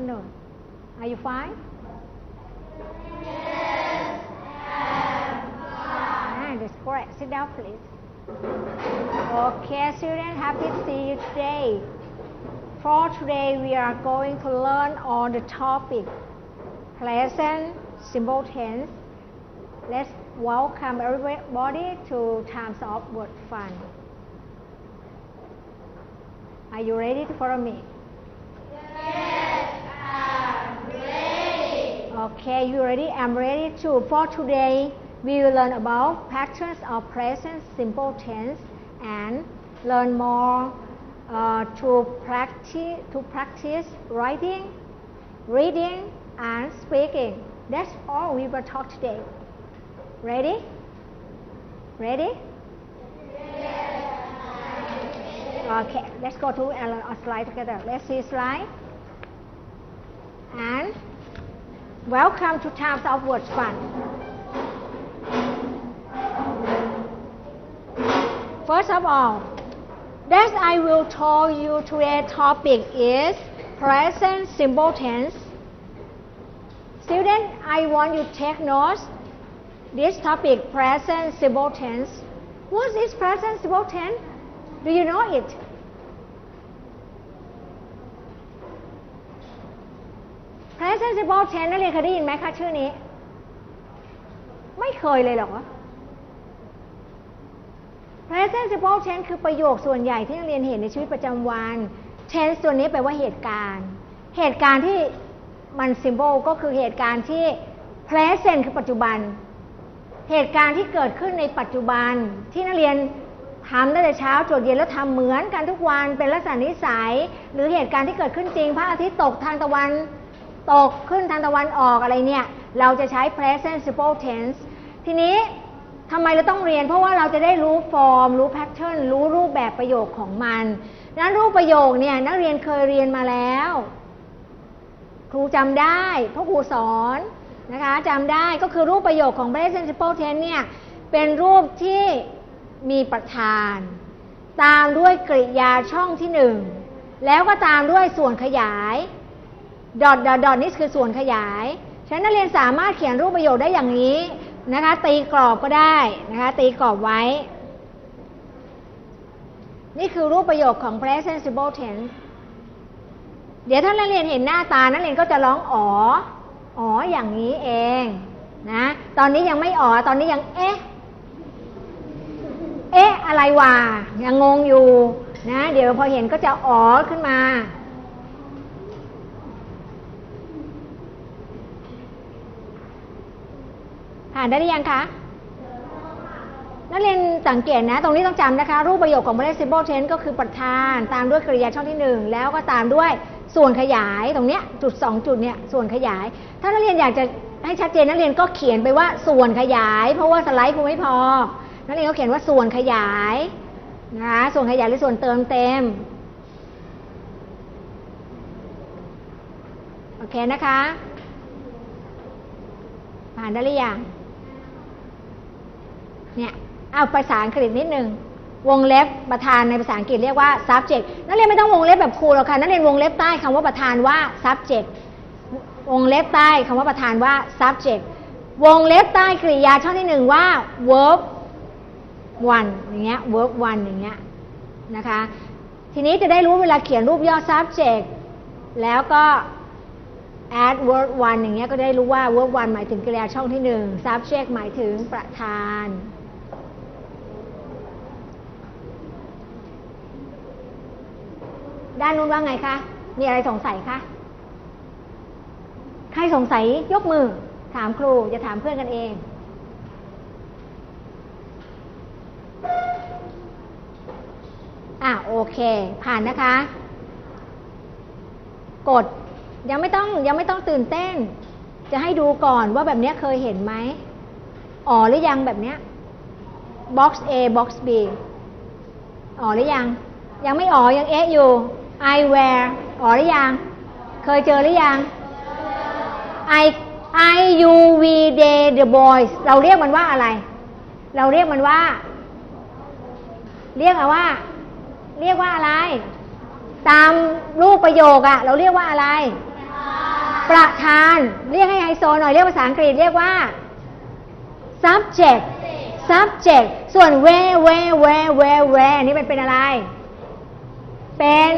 afternoon? Are you fine? Yes, fine. Ah, that's great. Sit down, please. Okay, students, happy to see you today. For today, we are going to learn on the topic present simple tense. Let's welcome everybody to Times of Word Fun. Are you ready to follow me? Okay, you ready? I'm ready too. For today, we will learn about patterns of present simple tense and learn more uh, to practice to practice writing, reading, and speaking. That's all we will talk today. Ready? Ready? Okay, let's go to a, slide together. Let's see slide. And welcome to Times of Words Fun. First of all, that I will tell you today topic is present simple tense. Student, I want you to take notes. This topic, present simple tense. What is present simple tense? Do you know it? Present simple tense นักเรียนเคยได้ยินไหมคะชื่อนี้ ไม่เคยเลยเหรอ Present simple tense คือประโยคส่วนใหญ่ที่นักเรียนเห็นในชีวิตประจำวัน tense ตัวนี้แปลว่าเหตุการณ์ เหตุการณ์ที่มัน simple ก็คือเหตุการณ์ที่ present คือปัจจุบัน เหตุการณ์ที่เกิดขึ้นในปัจจุบันที่นักเรียนทำตั้งแต่เช้าจนเย็นแล้วทำเหมือนกันทุกวันเป็นลักษณะนิสัย หรือเหตุการณ์ที่เกิดขึ้นจริงพระอาทิตย์ตกทางตะวัน ตกขึ้นทางตะวันออกอะไรเนี่ย เราจะใช้ present simple tense ทีนี้ทำไมเราต้องเรียน เพราะว่าเราจะได้รู้ฟอร์ม รู้แพทเทิร์นรู้รูปแบบประโยคของมันนั้นรูปประโยคเนี่ยนักเรียนเคยเรียนมาแล้ว ครูจำได้เพราะครูสอนนะคะจำได้ก็คือรูปประโยคของ present simple tense เนี่ยเป็นรูปที่มีประธาน ตามด้วยกริยาช่องที่หนึ่งแล้วก็ตามด้วยส่วนขยาย ดอทดอทดอทนี่คือส่วนขยายฉะนั้นนักเรียนสามารถเขียนรูปประโยคได้อย่างนี้นะคะ ตีกรอบก็ได้นะคะ ตีกรอบไว้ นี่คือรูปประโยคของ present simple tense เดี๋ยวถ้านักเรียนเห็นหน้าตานักเรียนก็จะร้องอ๋ออ๋ออย่างนี้เองนะตอนนี้ยังไม่อ๋อตอนนี้ยังเอ๊ะเอ๊ะอะไรวะยังงงอยู่นะ เดี๋ยวพอเห็นก็จะอ๋อขึ้นมา ผ่านได้หรือยังคะ นักเรียนสังเกตนะ ตรงนี้ต้องจำนะคะ รูปประโยคของ participle tense ก็คือประธาน ตามด้วยกริยาช่องที่หนึ่งแล้วก็ตามด้วยส่วนขยายตรงเนี้ยจุดสองจุดเนี่ยส่วนขยาย ถ้านักเรียนอยากจะให้ชัดเจนนักเรียนก็เขียนไปว่าส่วนขยาย เพราะว่าสไลด์คงไม่พอ นักเรียนก็เขียนว่าส่วนขยายนะคะส่วนขยายหรือส่วนเติมเต็มโอเคนะคะ ผ่านได้หรือยัง เนี่ยเอาภาษาอังกฤษนิดนึงวงเล็บประธานในภาษาอังกฤษเรียกว่า subject นักเรียนไม่ต้องวงเล็บแบบครูหรอกค่ะนักเรียนวงเล็บใต้คำว่าประธานว่า subject วงเล็บใต้คำว่าประธานว่า subject วงเล็บใต้กริยาช่องที่หนึ่งว่า verb one อย่างเงี้ย verb one อย่างเงี้ยนะคะ ทีนี้จะได้รู้เวลาเขียนรูปย่อ subject แล้วก็ add word one อย่างเงี้ยก็ได้รู้ว่า verb one หมายถึงกริยาช่องที่หนึ่ง subject หมายถึงประธาน ด้านนู้นว่าไงคะ มีอะไรสงสัยคะ ใครสงสัยยกมือ ถามครูจะถามเพื่อนกันเอง อะโอเค ผ่านนะคะ กดยังไม่ต้องยังไม่ต้องตื่นเต้น จะให้ดูก่อนว่าแบบนี้เคยเห็นไหมอ๋อหรือยังแบบเนี้ย box A box B อ๋อหรือยัง ยังไม่อ๋อยังเอ๊ะอยู่ I wear อ๋อหรือยัง เคยเจอหรือยัง I I U V they the boys เราเรียกมันว่าอะไร เราเรียกมันว่า เรียกเอาว่า เรียกว่าอะไร ตามรูปประโยคอะเราเรียกว่าอะไร ประธาน เรียกให้ไฮโซหน่อย เรียกภาษาอังกฤษเรียกว่า subject subject ส่วน where where where where where นี่มันเป็นอะไร เป็น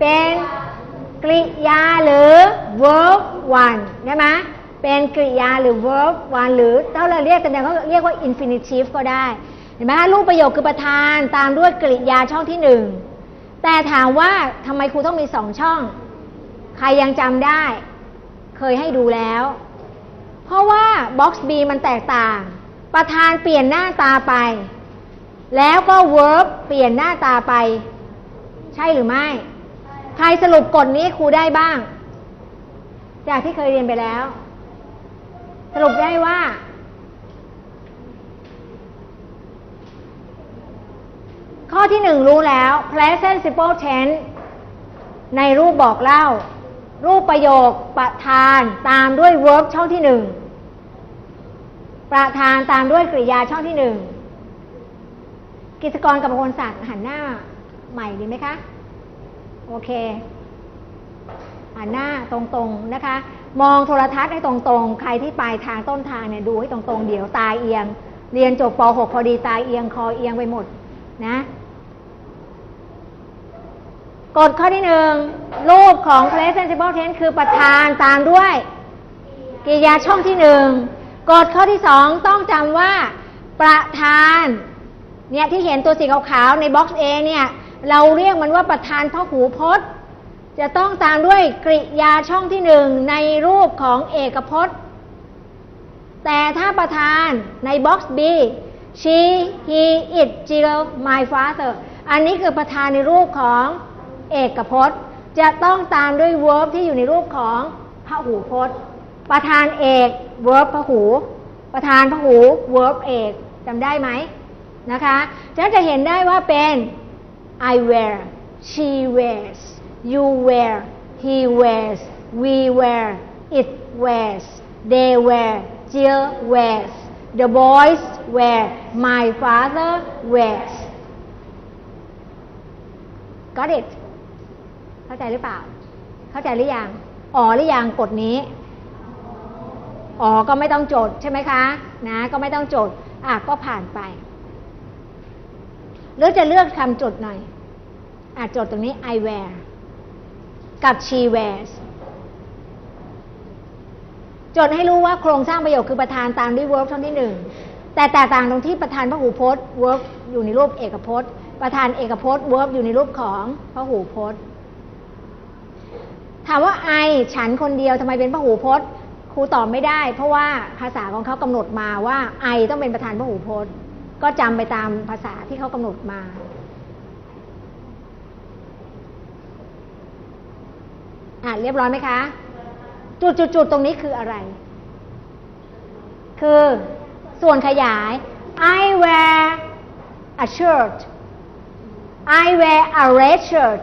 เป็นกริยาหรือ verb one ใช่ไหมเป็นกริยาหรือ verb one หรือถ้าเราเรียกกันเขาเรียกว่า infinitive ก็ได้ เห็นไหมรูปประโยคคือประธานตามด้วยกริยาช่องที่หนึ่งแต่ถามว่าทำไมครูต้องมีสองช่อง ใครยังจำได้ เคยให้ดูแล้ว เพราะว่า box B มันแตกต่าง ประธานเปลี่ยนหน้าตาไป แล้วก็ verb เปลี่ยนหน้าตาไป ใช่หรือไม่ ใครสรุปกฎนี้ครูได้บ้าง จากที่เคยเรียนไปแล้ว สรุปได้ว่า ข้อที่หนึ่งรู้แล้ว present simple tense ในรูปบอกเล่า รูปประโยคประธานตามด้วย verb ช่องที่หนึ่งประธานตามด้วยกริยาช่องที่หนึ่งกิจกรกับพลศักดิ์หันหน้าใหม่ดีไหมคะ โอเคหันหน้าตรงๆนะคะ มองโทรทัศน์ให้ตรงๆ ใครที่ปลายทางต้นทางเนี่ยดูให้ตรงๆ เดี๋ยวตายเอียง เรียนจบป .6 พอดีตายเอียงคอเอียงไปหมดนะกฎข้อที่หนึ่งรูปของ present simple tense คือประธานตามด้วยกริยาช่องที่หนึ่งกฎข้อที่สองต้องจำว่าประธานเนี่ยที่เห็นตัวสีขาวๆในบ็อกซ์ A เนี่ย เราเรียกมันว่าประธานพหูพจน์ จะต้องตามด้วยกริยาช่องที่หนึ่งในรูปของเอกพจน์ แต่ถ้าประธานในบ็อกซ์ B she he it Jill my father อันนี้คือประธานในรูปของเอกพจน์ จะต้องตามด้วย verb ที่อยู่ในรูปของพหูพจน์ ประธานเอก verb พหู ประธานพหู verb เอกจำได้ไหมนะคะจะจะเห็นได้ว่าเป็น I wear she wears you wear he wears we wear it wears they wear Jill wears the boys wear my father wears got it เข้าใจหรือเปล่า เข้าใจหรือยังอ๋อหรือยังกฎนี้อ๋อก็ไม่ต้องจดใช่ไหมคะ นะ ก็ไม่ต้องจดอะก็ผ่านไป หรือจะเลือกคำจดหน่อยอะจดตรงนี้ I wear กับ she wears จดให้รู้ว่าโครงสร้างประโยคคือประธานตามด้วย verb ช่องที่หนึ่งแต่แตกต่างตรงที่ประธานพหูพจน์ verb อยู่ในรูปเอกพจน์ ประธานเอกพจน์ verb อยู่ในรูปของพหูพจน์ ถามว่าไอฉันคนเดียวทำไมเป็นพหูพจน์ ครูตอบไม่ได้ เพราะว่าภาษาของเขากำหนดมาว่าไอต้องเป็นประธานพหูพจน์ ก็จำไปตามภาษาที่เขากำหนดมา อะเรียบร้อยไหมคะ จุดจุดจุดตรงนี้คืออะไร คือส่วนขยาย I wear a shirt I wear a red shirt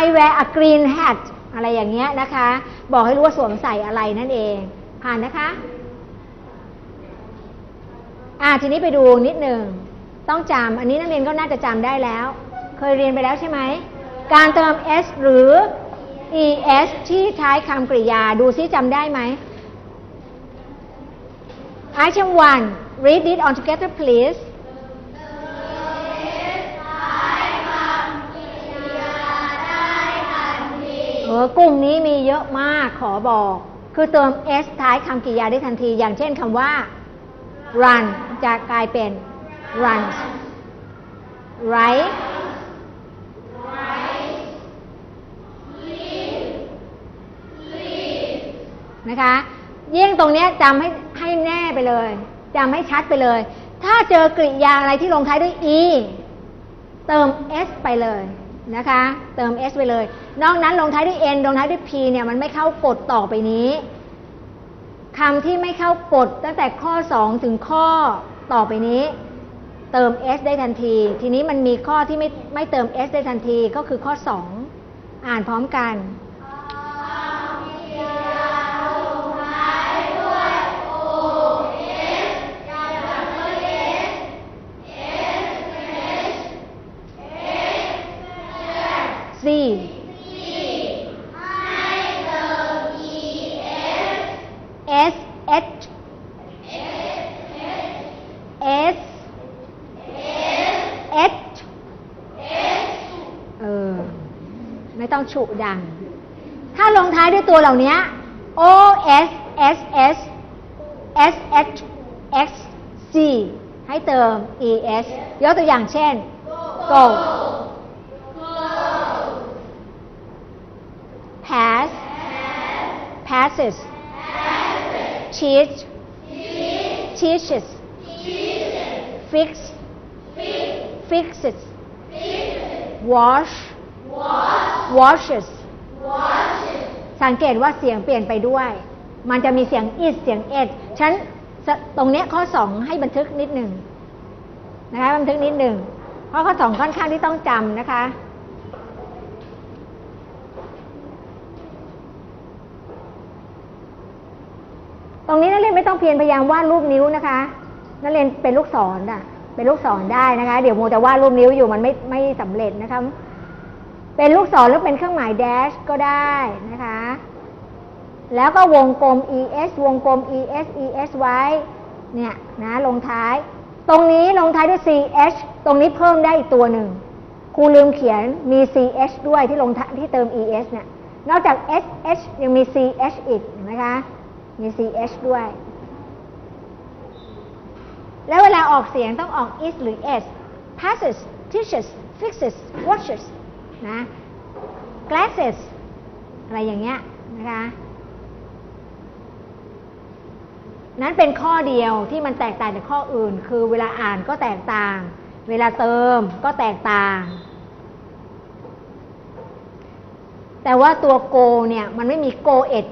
I wear a green hat อะไรอย่างเงี้ยนะคะ บอกให้รู้ว่าสวมใส่อะไรนั่นเอง ผ่านนะคะ อ่าทีนี้ไปดูนิดหนึ่งต้องจำอันนี้นักเรียนก็น่าจะจำได้แล้ว เคยเรียนไปแล้วใช่ไหม การเติม s หรือ es ที่ท้ายคำกริยาดูซิจำได้ไหม Item 1 read it on together please เออกลุ่มนี้มีเยอะมากขอบอก คือเติม s ท้ายคำกริยาได้ทันที อย่างเช่นคำว่า run จะกลายเป็น runs right นะคะยิ่งตรงนี้จำให้ให้แน่ไปเลยจำให้ชัดไปเลย ถ้าเจอกริยาอะไรที่ลงท้ายด้วย e เติม s ไปเลยนะคะ เติม s ไปเลย นอกนั้นลงท้ายด้วย n ลงท้ายด้วย p เนี่ยมันไม่เข้ากฎต่อไปนี้ คำที่ไม่เข้ากฎตั้งแต่ข้อ 2 ถึงข้อต่อไปนี้ เติม s ได้ทันที ทีนี้มันมีข้อที่ไม่ไม่เติม s ได้ทันทีก็คือข้อ 2 อ่านพร้อมกัน ต้องฉุดัง ถ้าลงท้ายด้วยตัวเหล่านี้ O S S S S H X C ให้เติม E S ยกตัวอย่างเช่น go pass passes teach teaches fix fixes wash washes สังเกตว่าเสียงเปลี่ยนไปด้วย มันจะมีเสียง is เสียง s ฉันสตรงเนี้ยข้อ 2 ให้บันทึกนิดหนึ่งนะคะบันทึกนิดหนึ่งเพราะข้อ 2 ค่อนข้างที่ต้องจำนะคะตรงนี้นักเรียนไม่ต้องเพียรพยายามวาดรูปนิ้วนะคะนักเรียนเป็นลูกศรอะ เป็นลูกศรได้นะคะ เดี๋ยวโมจะวาดรูปนิ้วอยู่มันไม่ไม่สำเร็จนะคะ เป็นลูกศรหรือเป็นเครื่องหมายแดชก็ได้นะคะ แล้วก็วงกลม es วงกลม es es ไว้ เนี่ยนะลงท้าย ตรงนี้ลงท้ายด้วย ch ตรงนี้เพิ่มได้อีกตัวหนึ่งครูลืมเขียนมี ch ด้วยที่ลงท้ายที่เติม es เนี่ย นอกจาก sh ยังมี ch อีกเห็นไหมคะ มี ch ด้วย แล้วเวลาออกเสียงต้องออก is หรือ s passes teaches fixes watches นะ glasses อะไรอย่างเงี้ยนะคะนั้นเป็นข้อเดียวที่มันแตกต่างจากข้ออื่น คือเวลาอ่านก็แตกต่าง เวลาเติมก็แตกต่าง แต่ว่าตัว go เนี่ยมันไม่มี go it